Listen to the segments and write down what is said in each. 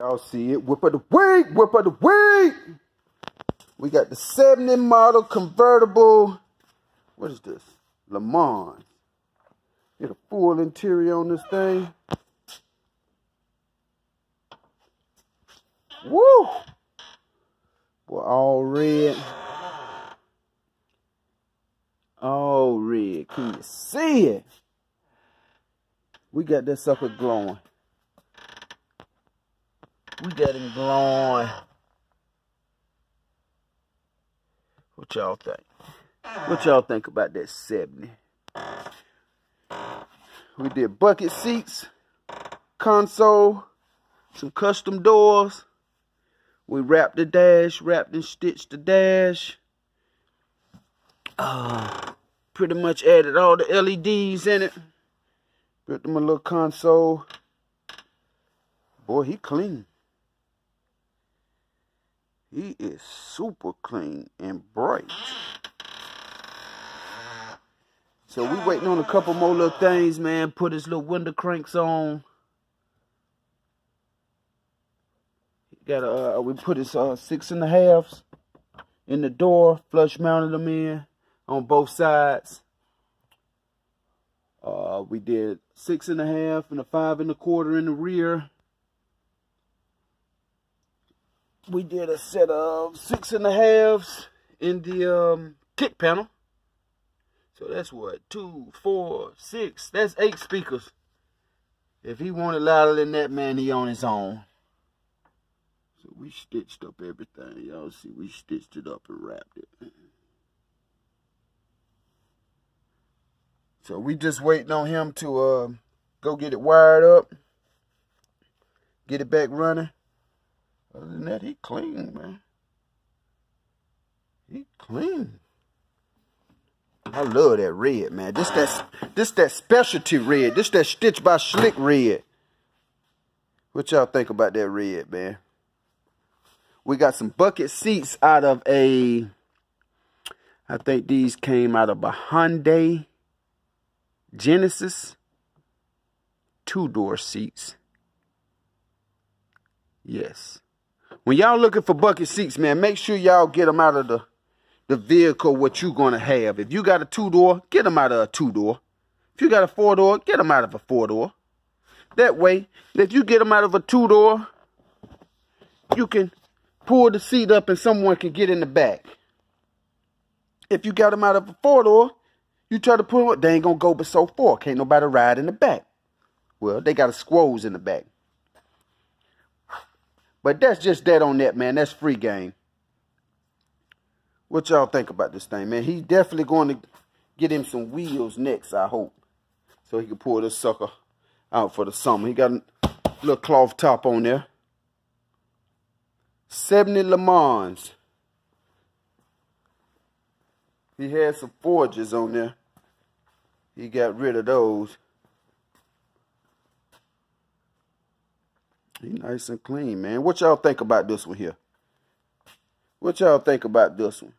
Y'all see it. Whip of the week. Whip of the week. We got the 70 model convertible. What is this? Le Mans. Get a full interior on this thing. Woo! We're all red. All red. Can you see it? We got that sucker glowing. We got him glowing. What y'all think? What y'all think about that 70? We did bucket seats, console, some custom doors. We wrapped the dash, wrapped and stitched the dash. Uh, pretty much added all the LEDs in it. Built them a little console. Boy, he clean. He is super clean and bright. So we waiting on a couple more little things, man. Put his little window cranks on. Got uh, we put his uh, six and a halves in the door, flush mounted them in on both sides. Uh, we did six and a half and a five and a quarter in the rear. We did a set of six and a halves in the um, kick panel. So that's what, two, four, six, that's eight speakers. If he wanted louder than that, man, he on his own. So we stitched up everything. Y'all see, we stitched it up and wrapped it. So we just waiting on him to uh, go get it wired up. Get it back running. Other than that, he clean, man. He clean. I love that red, man. This that this that specialty red. This that Stitch by Slick red. What y'all think about that red, man? We got some bucket seats out of a I think these came out of a Hyundai Genesis two-door seats. Yes. When y'all looking for bucket seats, man, make sure y'all get them out of the, the vehicle what you going to have. If you got a two-door, get them out of a two-door. If you got a four-door, get them out of a four-door. That way, if you get them out of a two-door, you can pull the seat up and someone can get in the back. If you got them out of a four-door, you try to pull them up, they ain't going to go but so far. Can't nobody ride in the back. Well, they got a squoze in the back. But that's just that on that, man. That's free game. What y'all think about this thing, man? He's definitely going to get him some wheels next, I hope. So he can pull this sucker out for the summer. He got a little cloth top on there. 70 Le Mans. He had some forges on there. He got rid of those. He nice and clean, man. What y'all think about this one here? What y'all think about this one?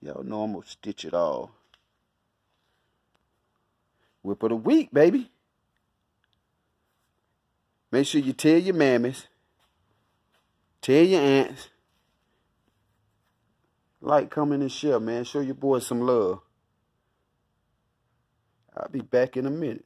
Y'all know I'm to stitch it all. Whip of the week, baby. Make sure you tell your mammies. Tell your aunts. Like, comment, and share, man. Show your boys some love. I'll be back in a minute.